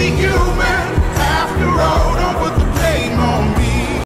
be human.